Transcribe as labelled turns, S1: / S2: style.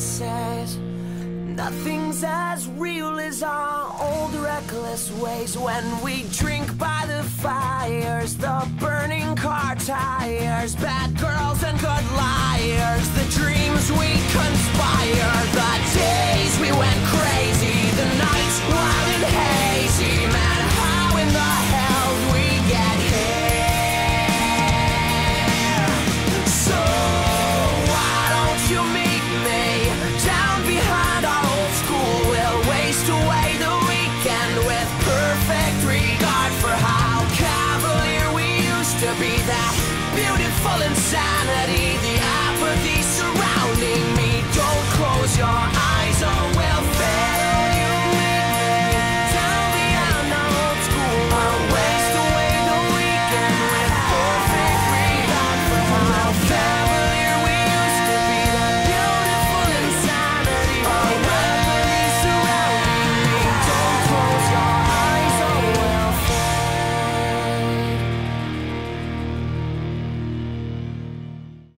S1: promises. Nothing's as real as our old reckless ways when we drink by the fires, the burning car tires, bad girls and good liars. Weekend with perfect regard for how cavalier we used to be. That beautiful insanity, the apathy